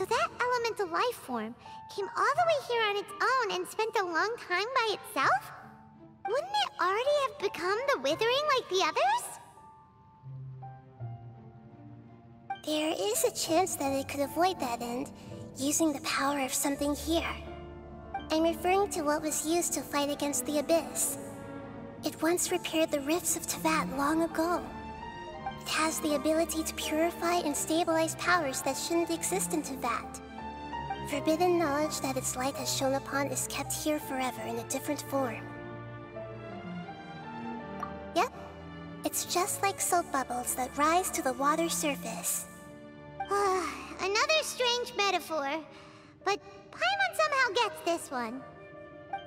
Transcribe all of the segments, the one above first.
So that elemental life form came all the way here on its own and spent a long time by itself? Wouldn't it already have become the Withering like the others? There is a chance that it could avoid that end, using the power of something here. I'm referring to what was used to fight against the Abyss. It once repaired the rifts of Teyvat long ago. It has the ability to purify and stabilize powers that shouldn't exist in Teyvat. Forbidden knowledge that its light has shone upon is kept here forever in a different form. Yep, it's just like soap bubbles that rise to the water surface. Another strange metaphor, but Paimon somehow gets this one.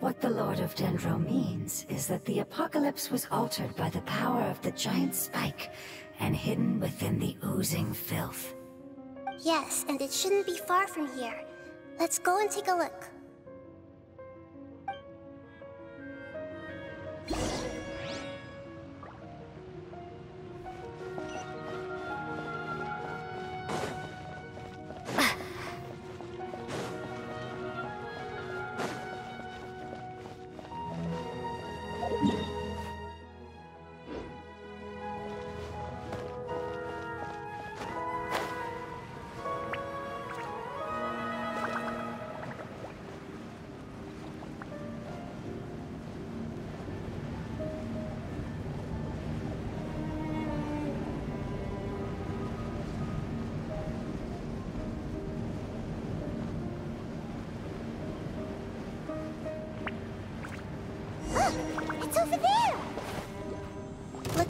What the Lord of Dendro means is that the apocalypse was altered by the power of the giant spike and hidden within the oozing filth. Yes, and it shouldn't be far from here. Let's go and take a look.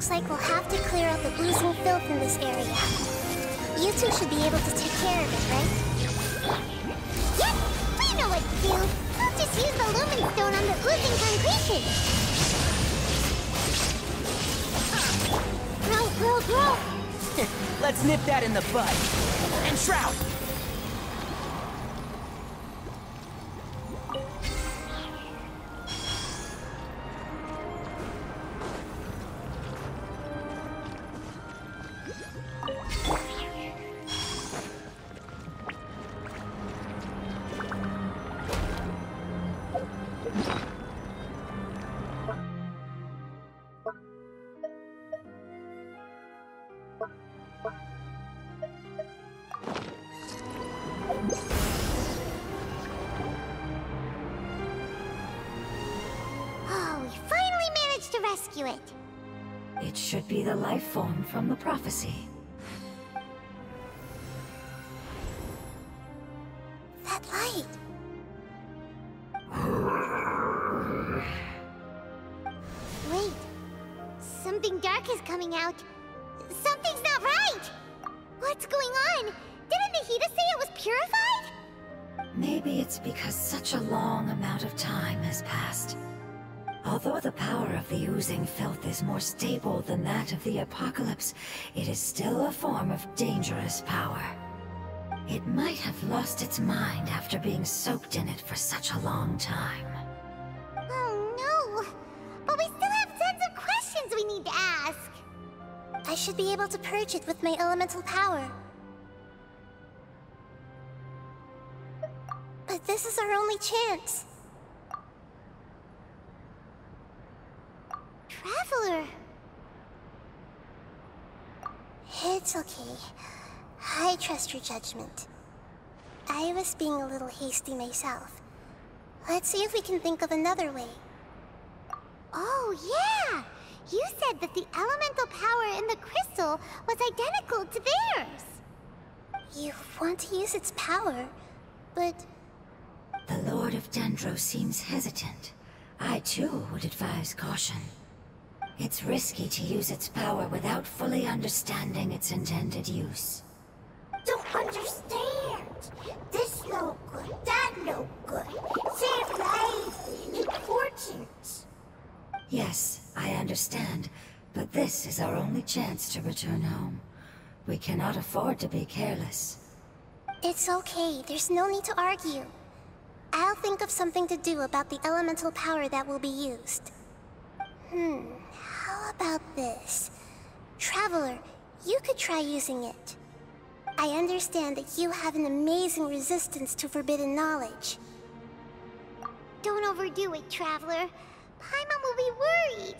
Looks like we'll have to clear out the oozing filth in this area. You two should be able to take care of it, right? Yep! We know what to do! We'll just use the Lumen Stone on the oozing concretion! Grow, grow, grow! Let's nip that in the bud. And Shroud! Oh, we finally managed to rescue it! It should be the life form from the prophecy. After being soaked in it for such a long time. Oh no! But we still have tons of questions we need to ask! I should be able to purge it with my elemental power. But this is our only chance. Traveler! It's okay. I trust your judgment. I was being a little hasty myself. Let's see if we can think of another way. Oh, yeah! You said that the elemental power in the crystal was identical to theirs! You want to use its power, but The Lord of Dendro seems hesitant. I too would advise caution. It's risky to use its power without fully understanding its intended use. Don't understand. Yes, I understand, but this is our only chance to return home. We cannot afford to be careless. it's okay. There's no need to argue. I'll think of something to do about the elemental power that will be used. Hmm, how about this? Traveler, you could try using it. I understand that you have an amazing resistance to forbidden knowledge. Don't overdo it, Traveler. Paimon will be worried.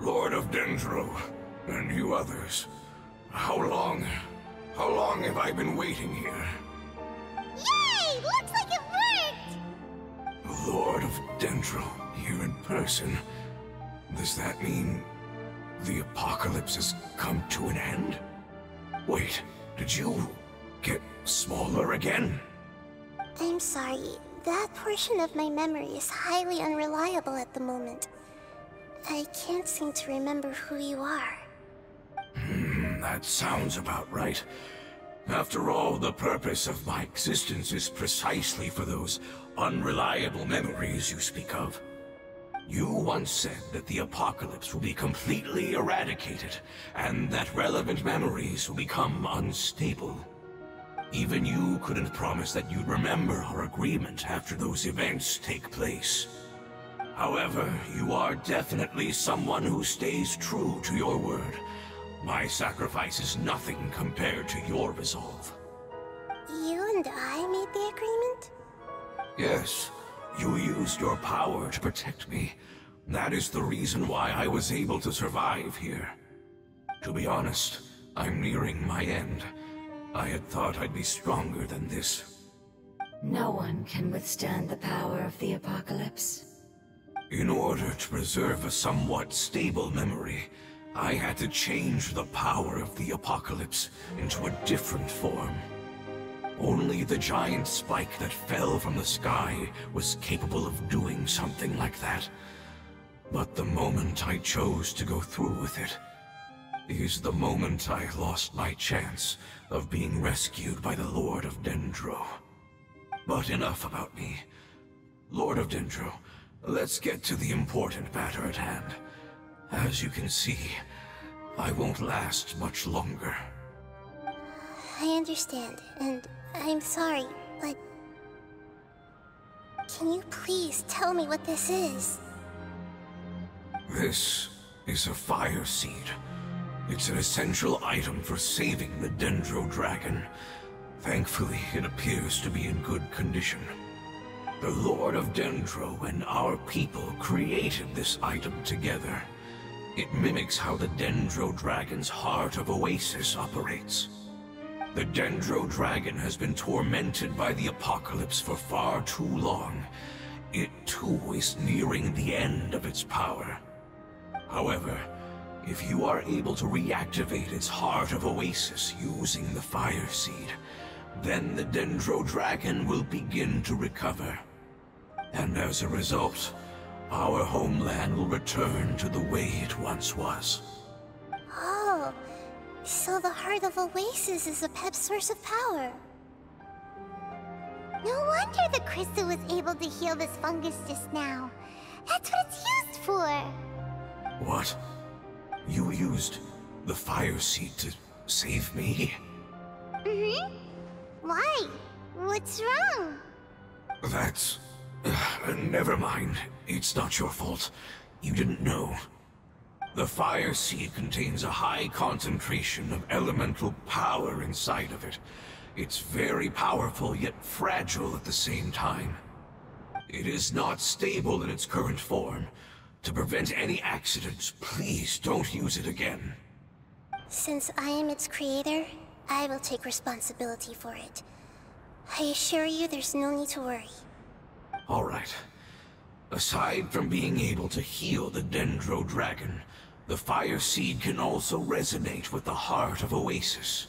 Lord of Dendro, and you others. How long, how long have I been waiting here? Yay! Looks like! Lord of Dendro, here in person. Does that mean the apocalypse has come to an end? Wait, did you get smaller again? I'm sorry. That portion of my memory is highly unreliable at the moment. I can't seem to remember who you are. Hmm, That sounds about right. After all, the purpose of my existence is precisely for those unreliable memories you speak of. You once said that the apocalypse will be completely eradicated, and that relevant memories will become unstable. Even you couldn't promise that you'd remember our agreement after those events take place. However, you are definitely someone who stays true to your word. My sacrifice is nothing compared to your resolve. You and I made the agreement? Yes, you used your power to protect me. That is the reason why I was able to survive here. To be honest, I'm nearing my end. I had thought I'd be stronger than this. No one can withstand the power of the apocalypse. In order to preserve a somewhat stable memory, I had to change the power of the apocalypse into a different form. Only the giant spike that fell from the sky was capable of doing something like that. But the moment I chose to go through with it is the moment I lost my chance of being rescued by the Lord of Dendro. But enough about me. Lord of Dendro, let's get to the important matter at hand. As you can see, I won't last much longer. I understand, and I'm sorry, but... Can you please tell me what this is? This is a fire seed. It's an essential item for saving the Dendro Dragon. Thankfully, it appears to be in good condition. The Lord of Dendro and our people created this item together. It mimics how the Dendro Dragon's Heart of Oasis operates. The Dendro Dragon has been tormented by the apocalypse for far too long. It too is nearing the end of its power. However, if you are able to reactivate its Heart of Oasis using the Fire Seed, then the Dendro Dragon will begin to recover. And as a result, our homeland will return to the way it once was. So the Heart of Oasis is Apep source of power. No wonder the crystal was able to heal this fungus just now. That's what it's used for. What? You used the Fire Seed to save me? Mm-hmm. Why? What's wrong? That's... Uh, never mind. It's not your fault. You didn't know. The Fire Seed contains a high concentration of elemental power inside of it. It's very powerful, yet fragile at the same time. It is not stable in its current form. To prevent any accidents, please don't use it again. Since I am its creator, I will take responsibility for it. I assure you there's no need to worry. Alright. Aside from being able to heal the Dendro Dragon, the Fire Seed can also resonate with the heart of Oasis.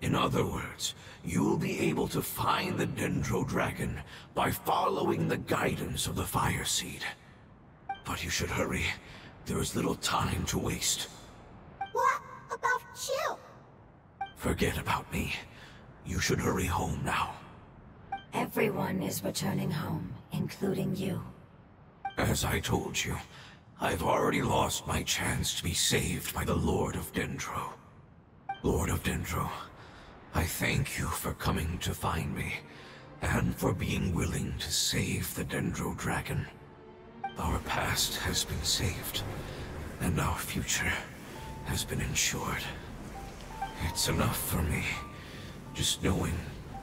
In other words, you'll be able to find the Dendro Dragon by following the guidance of the Fire Seed. But you should hurry. There is little time to waste. What about you? Forget about me. You should hurry home now. Everyone is returning home, including you. As I told you, I've already lost my chance to be saved by the Lord of Dendro. Lord of Dendro, I thank you for coming to find me, and for being willing to save the Dendro Dragon. Our past has been saved, and our future has been ensured. It's enough for me, just knowing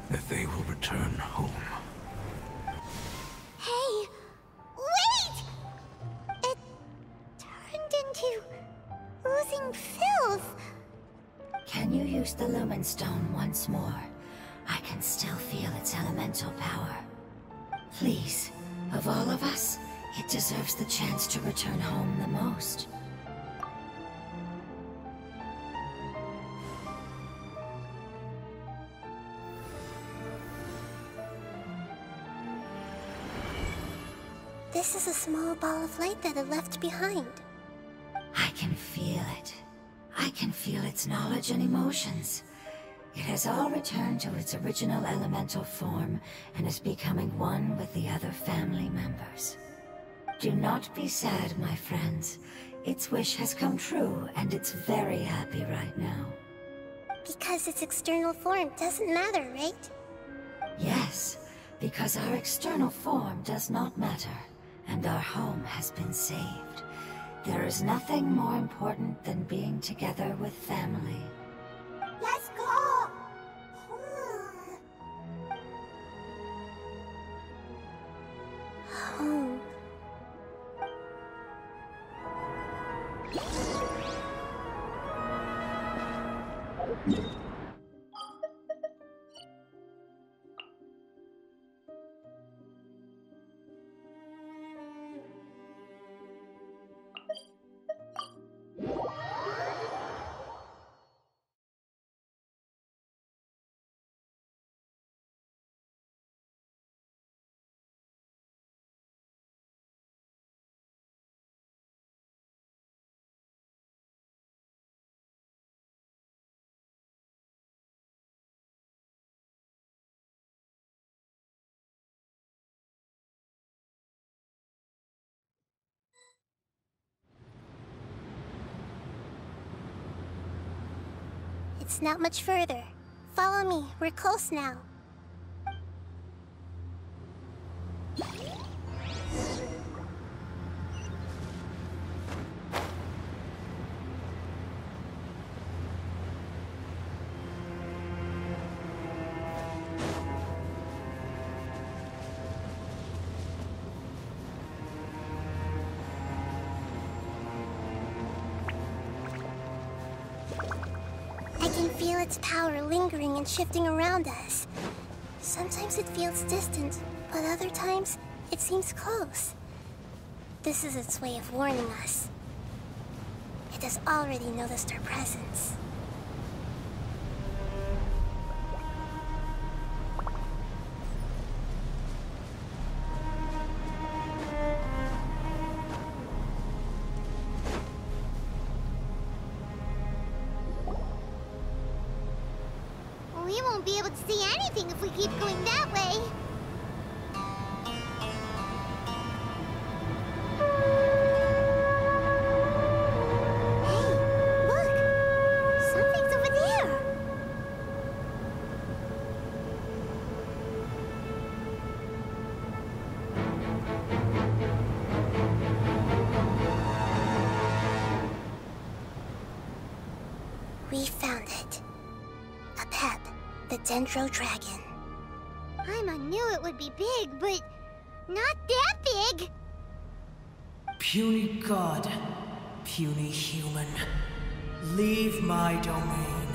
that they will return home. Lumen Stone once more? I can still feel its elemental power. Please, of all of us, it deserves the chance to return home the most. This is a small ball of light that it left behind. I can feel it. I can feel its knowledge and emotions. It has all returned to its original elemental form and is becoming one with the other family members. Do not be sad, my friends. Its wish has come true, and it's very happy right now. Because its external form doesn't matter, right? Yes, because our external form does not matter, and our home has been saved. There is nothing more important than being together with family. Not much further. Follow me, we're close now. Can feel its power lingering and shifting around us. Sometimes it feels distant, but other times it seems close. This is its way of warning us. It has already noticed our presence. The Dendro Dragon. Paimon knew it would be big, but not that big! Puny god, puny human, leave my domain.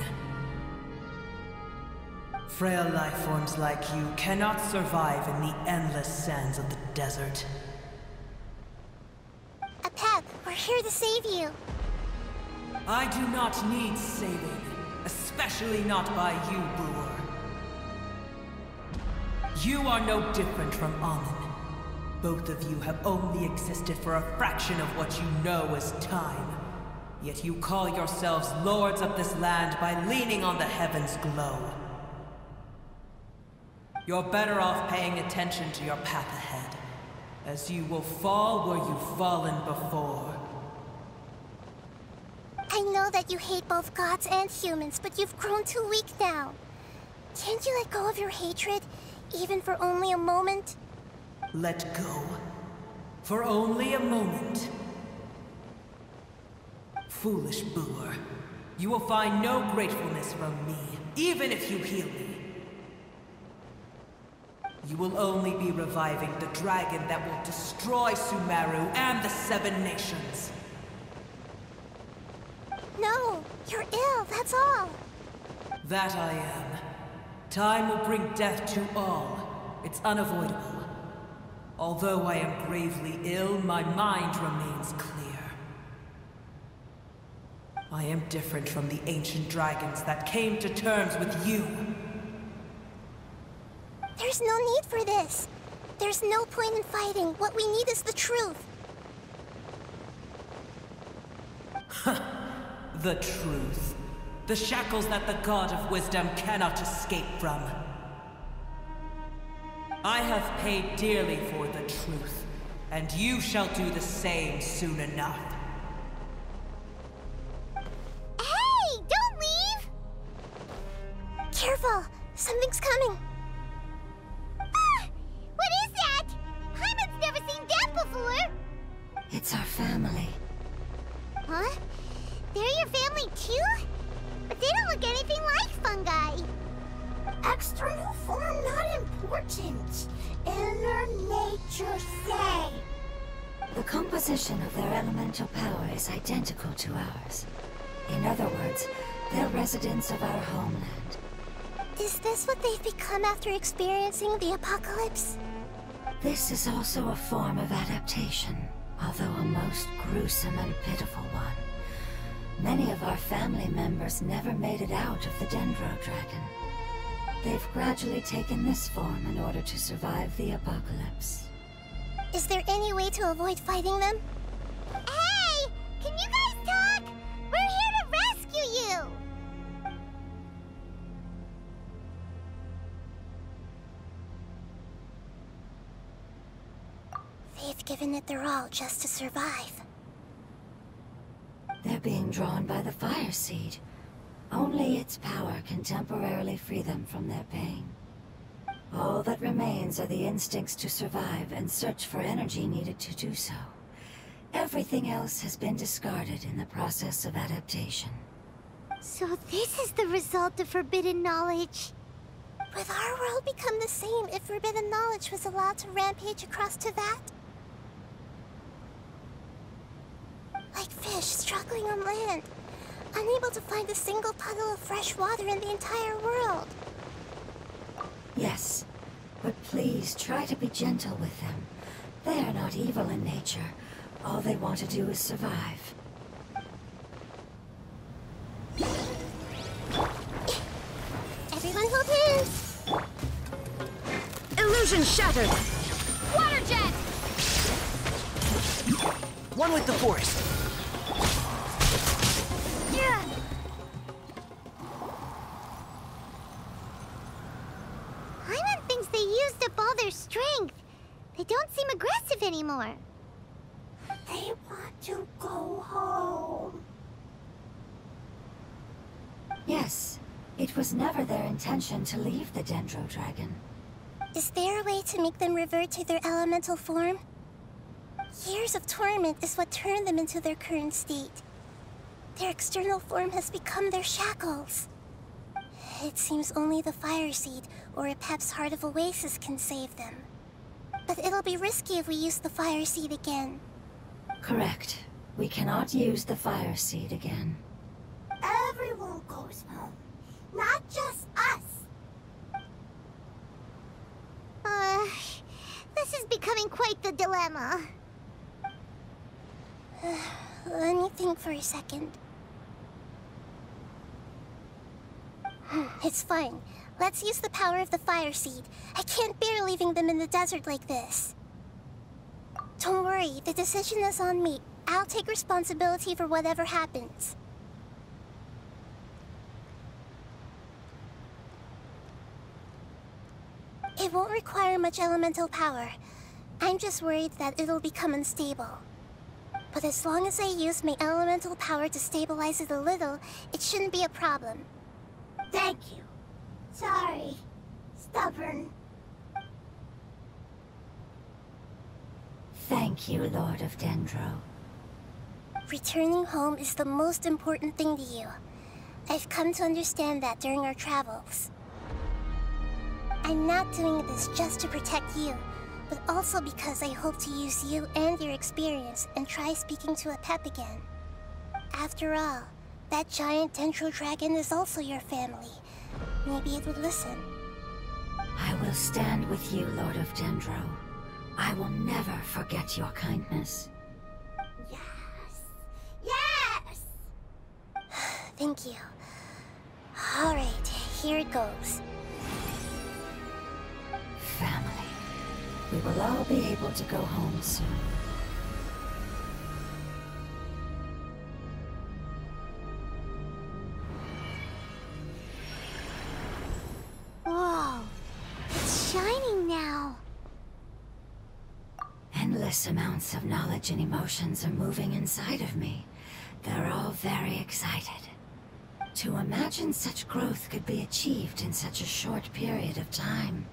Frail life forms like you cannot survive in the endless sands of the desert. Apep, we're here to save you. I do not need saving, especially not by you, Buer. You are no different from Amun. Both of you have only existed for a fraction of what you know as time. Yet you call yourselves lords of this land by leaning on the heavens' glow. You're better off paying attention to your path ahead. as you will fall where you've fallen before. I know that you hate both gods and humans, but you've grown too weak now. Can't you let go of your hatred, even for only a moment? Let go. For only a moment. Foolish Buer. You will find no gratefulness from me, even if you heal me. You will only be reviving the dragon that will destroy Sumeru and the Seven Nations. No, you're ill, that's all. That I am. Time will bring death to all. It's unavoidable. Although I am gravely ill, my mind remains clear. I am different from the ancient dragons that came to terms with you. There's no need for this. There's no point in fighting. What we need is the truth. the truth. The shackles that the God of Wisdom cannot escape from. I have paid dearly for the truth, and you shall do the same soon enough. Hey, don't leave! Careful, something's coming. This is also a form of adaptation, although a most gruesome and pitiful one. Many of our family members never made it out of the Dendro Dragon. They've gradually taken this form in order to survive the apocalypse. Is there any way to avoid fighting them? Hey! Can you it their all just to survive. They're being drawn by the Fire Seed. Only its power can temporarily free them from their pain. All that remains are the instincts to survive and search for energy needed to do so. Everything else has been discarded in the process of adaptation. So this is the result of forbidden knowledge. Would our world become the same if forbidden knowledge was allowed to rampage across Teyvat? Like fish struggling on land, unable to find a single puddle of fresh water in the entire world. Yes, but please try to be gentle with them. They are not evil in nature. All they want to do is survive. Everyone hold hands! Illusion shattered! Water jet! One with the forest. Anymore. They want to go home. Yes, it was never their intention to leave the Dendro Dragon. Is there a way to make them revert to their elemental form? Years of torment is what turned them into their current state. Their external form has become their shackles. It seems only the Fire Seed or Apep's Heart of Oasis can save them. But it'll be risky if we use the Fire Seed again. Correct. We cannot use the Fire Seed again. Everyone goes home. Not just us. Uh, this is becoming quite the dilemma. Let me think for a second. It's fine. Let's use the power of the Fire Seed. I can't bear leaving them in the desert like this. Don't worry, the decision is on me. I'll take responsibility for whatever happens. It won't require much elemental power. I'm just worried that it'll become unstable. But as long as I use my elemental power to stabilize it a little, it shouldn't be a problem. Thank you. Sorry. Stubborn. Thank you, Lord of Dendro. Returning home is the most important thing to you. I've come to understand that during our travels. I'm not doing this just to protect you, but also because I hope to use you and your experience and try speaking to Apep again. After all, that giant Dendro dragon is also your family. Maybe it would listen. I will stand with you, Lord of Dendro. I will never forget your kindness. Yes. Yes! Thank you. Alright, here it goes. Family. We will all be able to go home soon. Endless amounts of knowledge and emotions are moving inside of me. They're all very excited. To imagine such growth could be achieved in such a short period of time.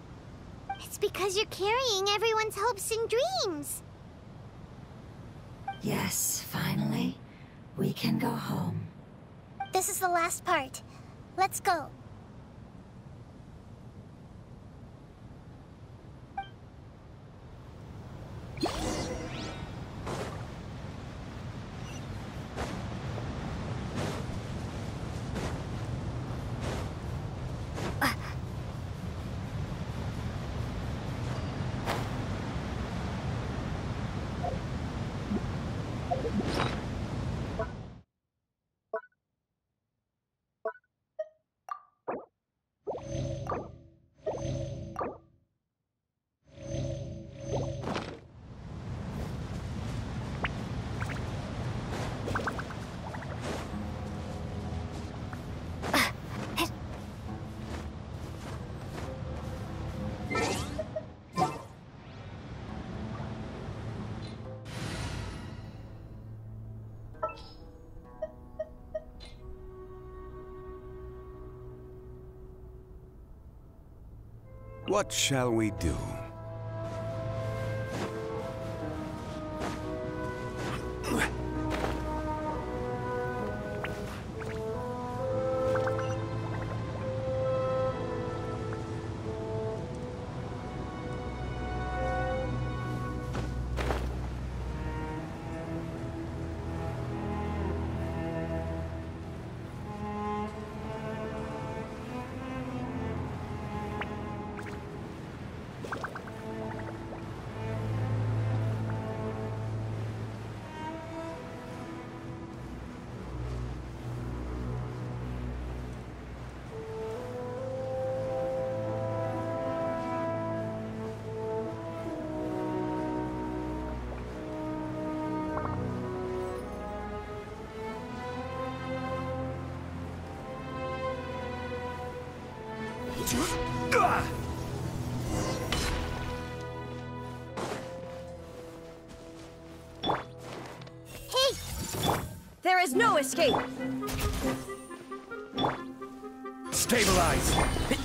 It's because you're carrying everyone's hopes and dreams. Yes, finally, we can go home. This is the last part. Let's go. What shall we do? Is no escape! Stabilize!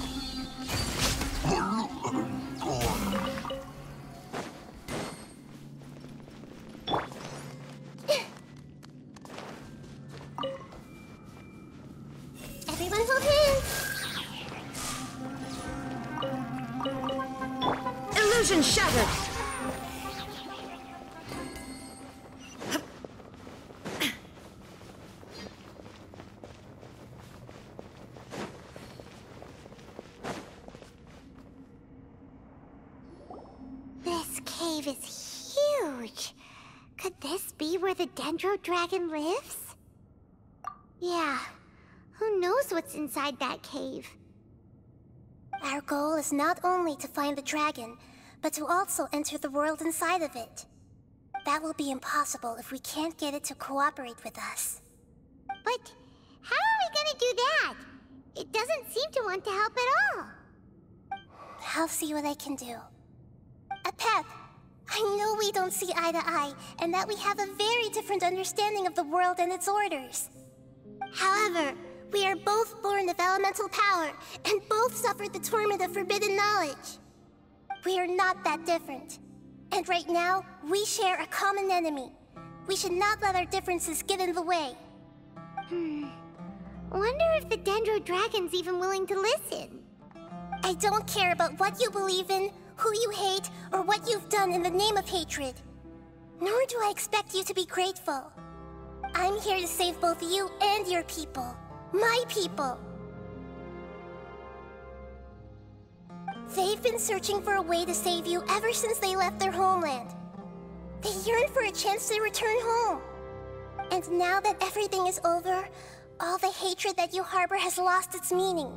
Is huge. Could this be where the Dendro Dragon lives? Yeah, who knows what's inside that cave? Our goal is not only to find the dragon, but to also enter the world inside of it. That will be impossible if we can't get it to cooperate with us. But how are we gonna do that? It doesn't seem to want to help at all. I'll see what I can do. Apep, I know we don't see eye to eye, and that we have a very different understanding of the world and its orders. However, we are both born of elemental power, and both suffered the torment of forbidden knowledge. We are not that different. And right now, we share a common enemy. We should not let our differences get in the way. Hmm. Wonder if the Dendro Dragon's even willing to listen. I don't care about what you believe in, who you hate, or what you've done in the name of hatred. Nor do I expect you to be grateful. I'm here to save both you and your people. My people. They've been searching for a way to save you ever since they left their homeland. They yearn for a chance to return home. And now that everything is over, all the hatred that you harbor has lost its meaning.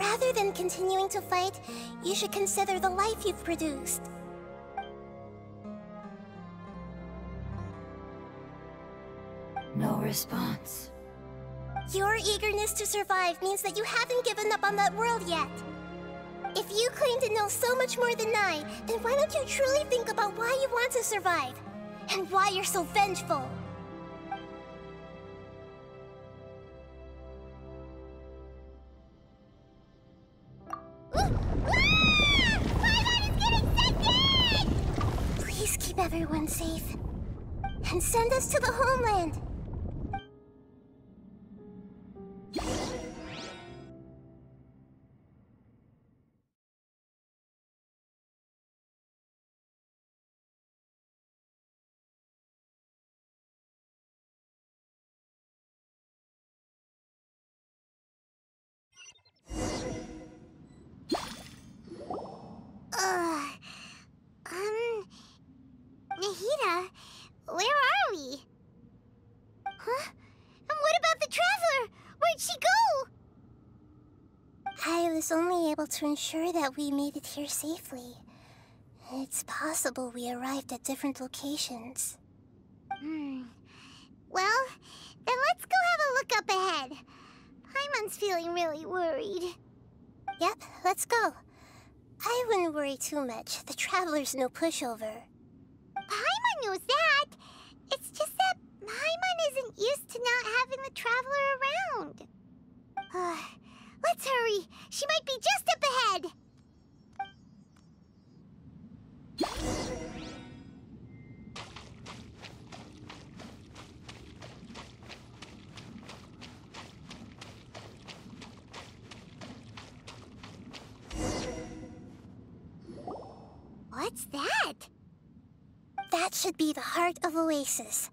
Rather than continuing to fight, you should consider the life you've produced. No response. Your eagerness to survive means that you haven't given up on that world yet. If you claim to know so much more than I, then why don't you truly think about why you want to survive? And why you're so vengeful? Everyone safe. And send us to the homeland. Ugh. Where are we? Huh? And what about the Traveler? Where'd she go? I was only able to ensure that we made it here safely. It's possible we arrived at different locations. Hmm. Well, then let's go have a look up ahead. Paimon's feeling really worried. Yep, let's go. I wouldn't worry too much. The Traveler's no pushover. Paimon knows that. It's just that Paimon isn't used to not having the Traveler around. Uh, let's hurry. She might be just up ahead. What's that? That should be the heart of Oasis.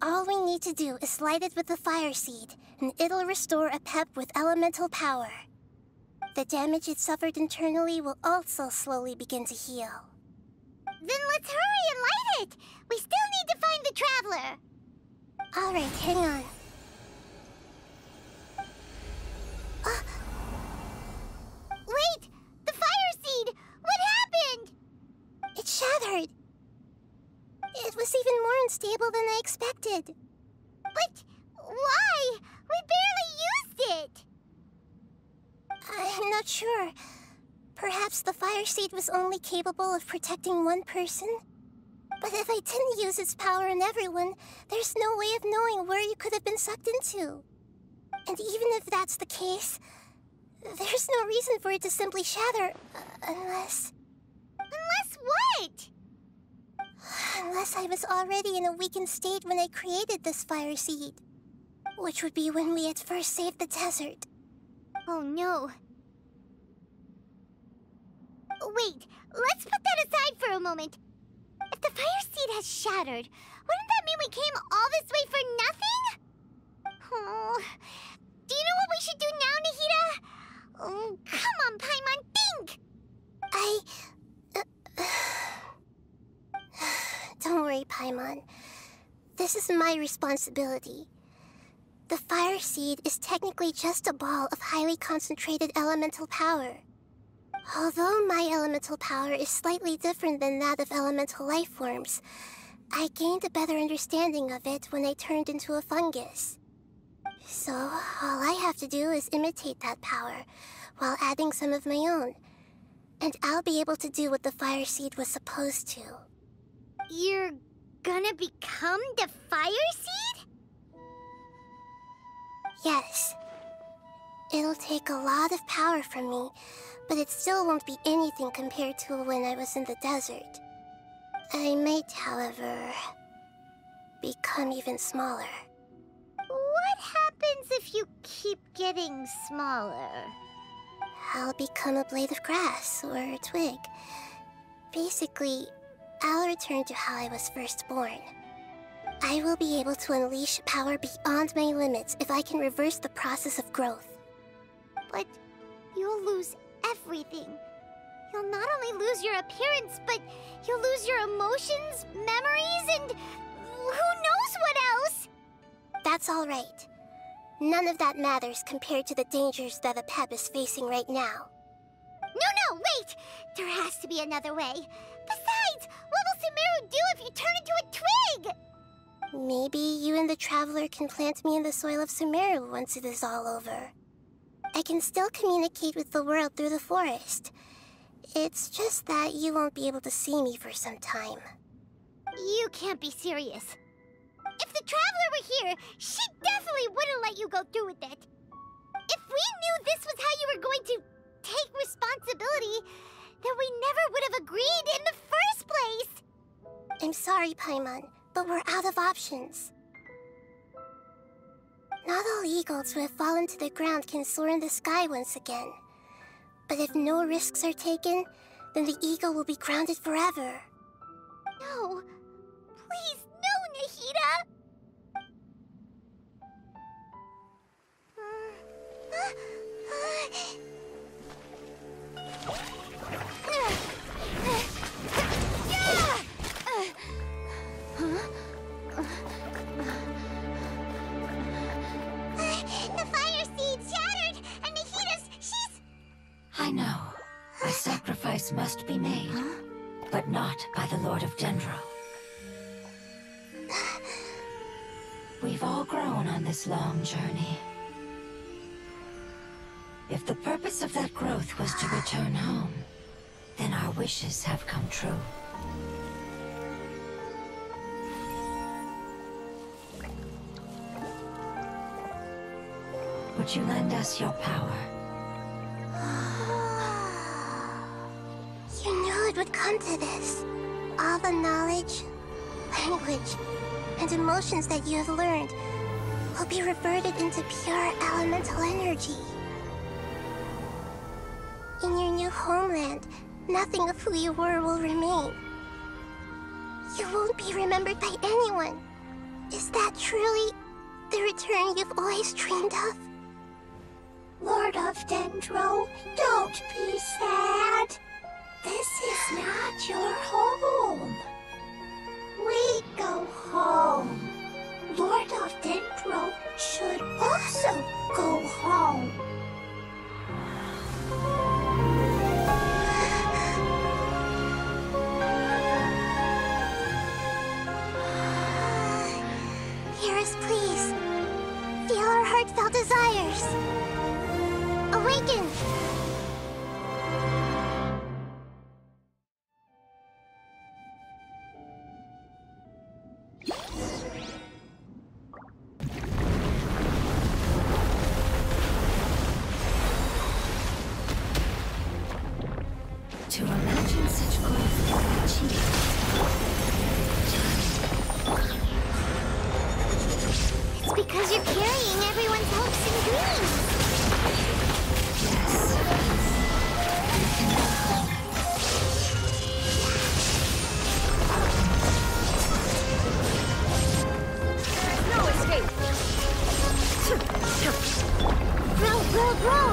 All we need to do is light it with the fire seed, and it'll restore Apep with elemental power. The damage it suffered internally will also slowly begin to heal. Then let's hurry and light it! We still need to find the Traveler! Alright, hang on. Uh, wait! The fire seed! What happened? It shattered! It was even more unstable than I expected. But why? We barely used it! I'm not sure. Perhaps the fire seed was only capable of protecting one person? But if I didn't use its power on everyone, there's no way of knowing where you could have been sucked into. And even if that's the case, there's no reason for it to simply shatter, uh, unless... Unless what? Unless I was already in a weakened state when I created this fire seed. Which would be when we had first saved the desert. Oh no. Wait, let's put that aside for a moment. If the fire seed has shattered, wouldn't that mean we came all this way for nothing? Oh, do you know what we should do now, Nahida? Oh, come on, Paimon, think! I... Uh, don't worry, Paimon. This is my responsibility. The fire seed is technically just a ball of highly concentrated elemental power. Although my elemental power is slightly different than that of elemental life forms, I gained a better understanding of it when I turned into a fungus. So, all I have to do is imitate that power, while adding some of my own. And I'll be able to do what the fire seed was supposed to. You're gonna become the Fire Seed? Yes. It'll take a lot of power from me, but it still won't be anything compared to when I was in the desert. I might, however, become even smaller. What happens if you keep getting smaller? I'll become a blade of grass or a twig. Basically, I'll return to how I was first born. I will be able to unleash power beyond my limits if I can reverse the process of growth. But you'll lose everything. You'll not only lose your appearance, but you'll lose your emotions, memories, and who knows what else? That's all right. None of that matters compared to the dangers that Apep is facing right now. No, no, wait! There has to be another way. What will Sumeru do if you turn into a twig? Maybe you and the Traveler can plant me in the soil of Sumeru once it is all over. I can still communicate with the world through the forest. It's just that you won't be able to see me for some time. You can't be serious. If the Traveler were here, she definitely wouldn't let you go through with it. If we knew this was how you were going to take responsibility, then we never would have agreed in the first place. I'm sorry, Paimon, but we're out of options. Not all eagles who have fallen to the ground can soar in the sky once again. But if no risks are taken, then the eagle will be grounded forever. No. Please, no, Nahida! The must be made, but not by the Lord of Dendro. We've all grown on this long journey. If the purpose of that growth was to return home, then our wishes have come true. Would you lend us your power? Would come to this. All the knowledge, language, and emotions that you have learned will be reverted into pure elemental energy. In your new homeland, nothing of who you were will remain. You won't be remembered by anyone. Is that truly the return you've always dreamed of? Lord of Dendro, don't be sad. This is not your home. We go home. Lord of Dendro should also go home. Grow,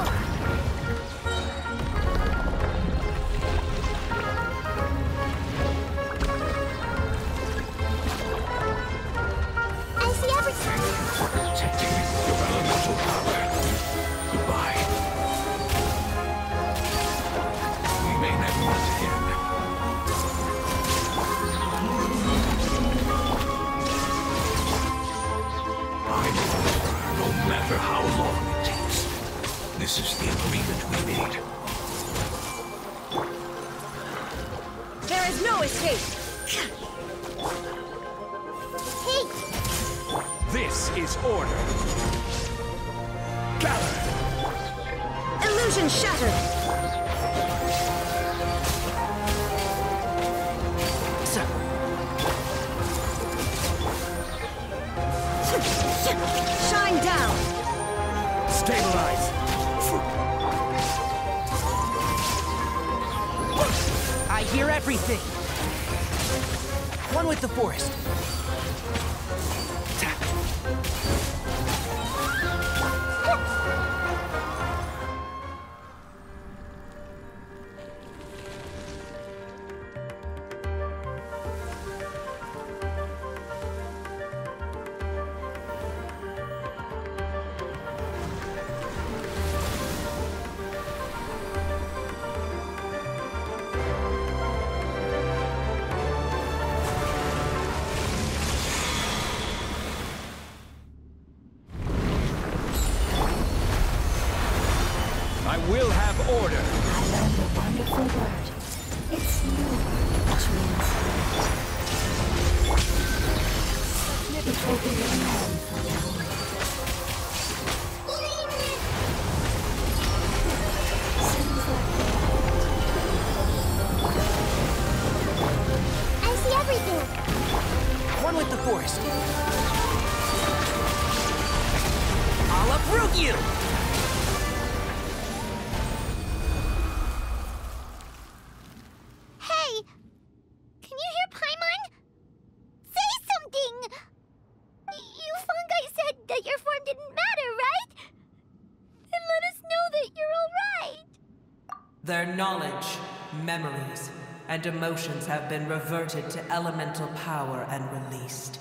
Their knowledge, memories, and emotions have been reverted to elemental power and released.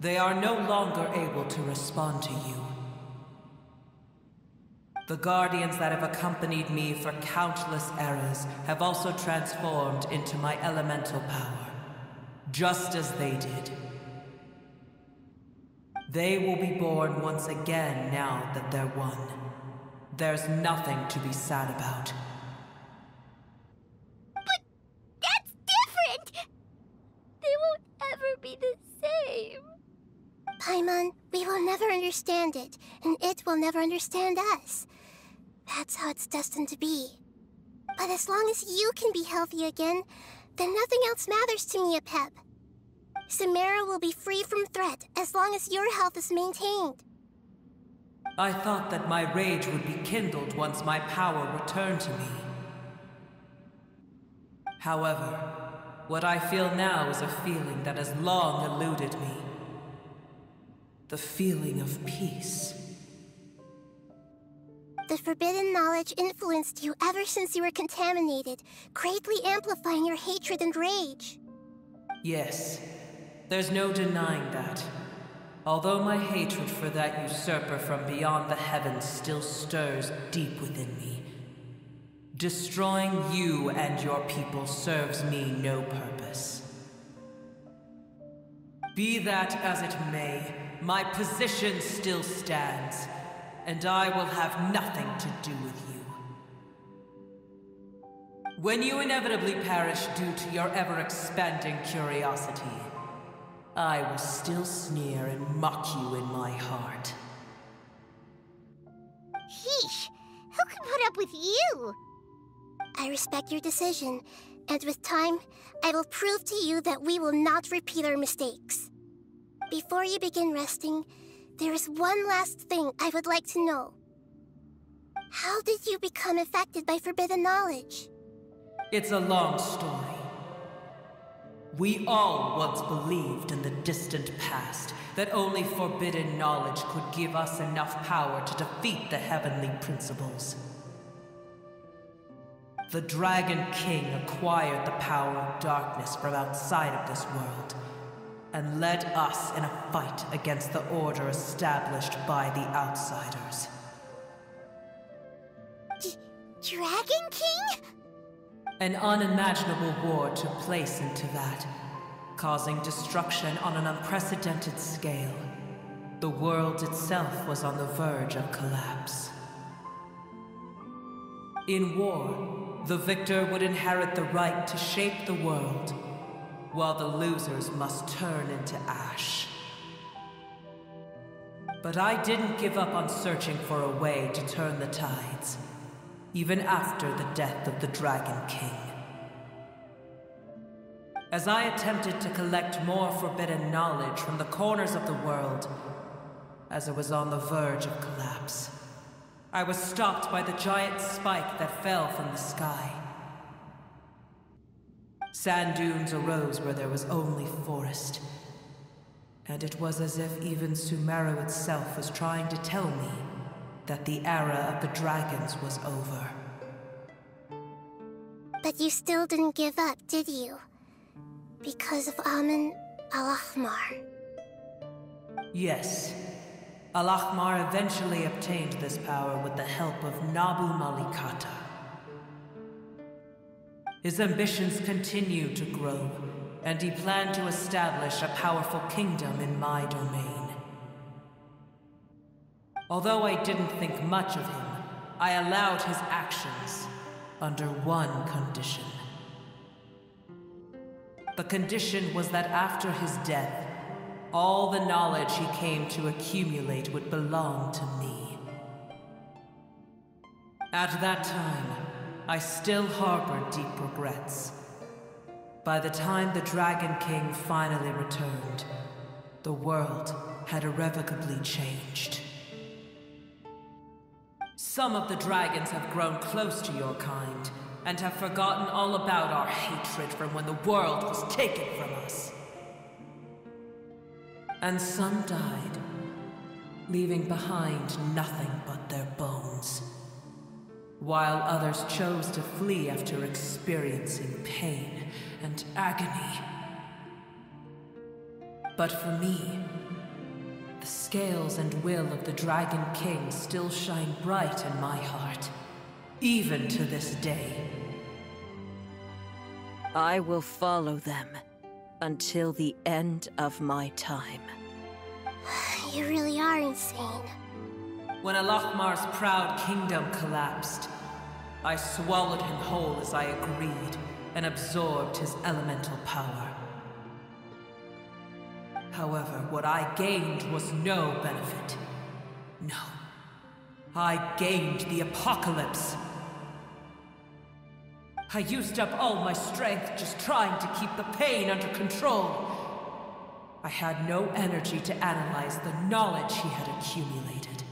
They are no longer able to respond to you. The guardians that have accompanied me for countless eras have also transformed into my elemental power, just as they did. They will be born once again now that they're one. There's nothing to be sad about. That's different! They won't ever be the same. Paimon, we will never understand it, and it will never understand us. That's how it's destined to be. But as long as you can be healthy again, then nothing else matters to me, Apep. Sumeru will be free from threat as long as your health is maintained. I thought that my rage would be kindled once my power returned to me. However, what I feel now is a feeling that has long eluded me. The feeling of peace. The forbidden knowledge influenced you ever since you were contaminated, greatly amplifying your hatred and rage. Yes, there's no denying that. Although my hatred for that usurper from beyond the heavens still stirs deep within me, destroying you and your people serves me no purpose. Be that as it may, my position still stands, and I will have nothing to do with you. When you inevitably perish due to your ever expanding curiosity, I will still sneer and mock you in my heart. Heesh! Who can put up with you? I respect your decision, and with time, I will prove to you that we will not repeat our mistakes. Before you begin resting, there is one last thing I would like to know. How did you become affected by forbidden knowledge? It's a long story. We all once believed in the distant past that only forbidden knowledge could give us enough power to defeat the heavenly principles. The Dragon King acquired the power of darkness from outside of this world and led us in a fight against the order established by the outsiders. D- Dragon King? An unimaginable war took place into that, causing destruction on an unprecedented scale. The world itself was on the verge of collapse. In war, the victor would inherit the right to shape the world, while the losers must turn into ash. But I didn't give up on searching for a way to turn the tides, even after the death of the Dragon King. As I attempted to collect more forbidden knowledge from the corners of the world, as it was on the verge of collapse, I was stopped by the giant spike that fell from the sky. Sand dunes arose where there was only forest. And it was as if even Sumeru itself was trying to tell me that the era of the dragons was over. But you still didn't give up, did you? Because of Amen Al-Ahmar. Yes. Al-Ahmar eventually obtained this power with the help of Nabu Malikata. His ambitions continued to grow, and he planned to establish a powerful kingdom in my domain. Although I didn't think much of him, I allowed his actions under one condition. The condition was that after his death, all the knowledge he came to accumulate would belong to me. At that time, I still harbor deep regrets. By the time the Dragon King finally returned, the world had irrevocably changed. Some of the dragons have grown close to your kind, and have forgotten all about our hatred from when the world was taken from us. And some died, leaving behind nothing but their bones. While others chose to flee after experiencing pain and agony. But for me, the scales and will of the Dragon King still shine bright in my heart, even to this day. I will follow them until the end of my time. You really are insane. When Al-Ahmar's proud kingdom collapsed, I swallowed him whole as I agreed and absorbed his elemental power. However, what I gained was no benefit. No. I gained the apocalypse. I used up all my strength just trying to keep the pain under control. I had no energy to analyze the knowledge he had accumulated.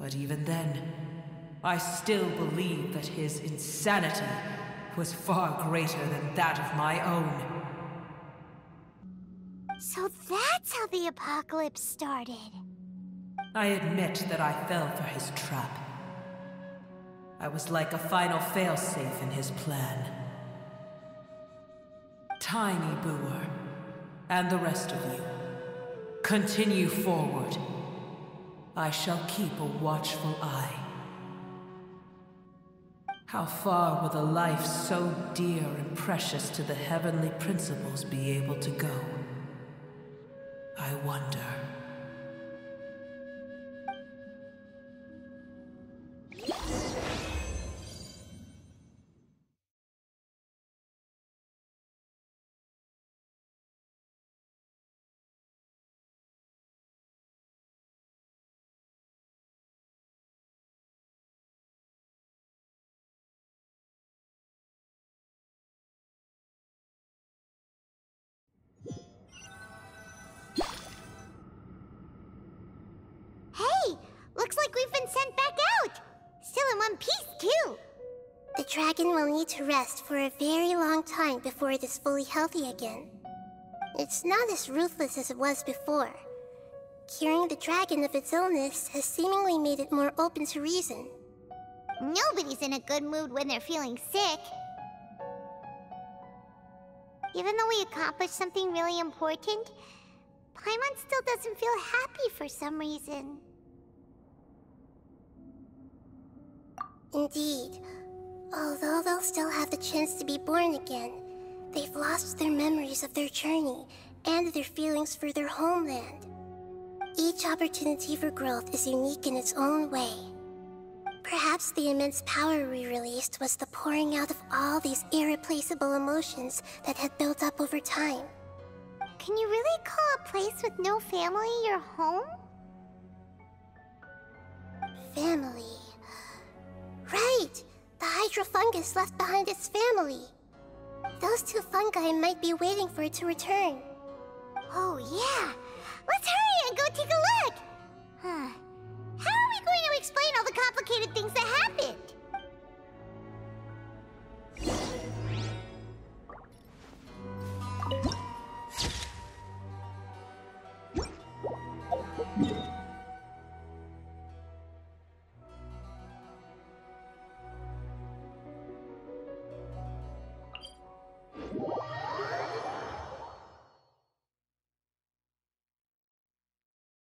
But even then, I still believed that his insanity was far greater than that of my own. So that's how the apocalypse started. I admit that I fell for his trap. I was like a final failsafe in his plan. Tiny Buer, and the rest of you, continue forward. I shall keep a watchful eye. How far will a life so dear and precious to the heavenly principles be able to go? I wonder. Dragon will need to rest for a very long time before it is fully healthy again. It's not as ruthless as it was before. Curing the dragon of its illness has seemingly made it more open to reason. Nobody's in a good mood when they're feeling sick. Even though we accomplished something really important, Paimon still doesn't feel happy for some reason. Indeed. Although they'll still have the chance to be born again, they've lost their memories of their journey and their feelings for their homeland. Each opportunity for growth is unique in its own way. Perhaps the immense power we released was the pouring out of all these irreplaceable emotions that had built up over time. can you really call a place with no family your home? Family. Right! The hydrofungus left behind its family. Those two fungi might be waiting for it to return. Oh, yeah! Let's hurry and go take a look! Huh. How are we going to explain all the complicated things that happened?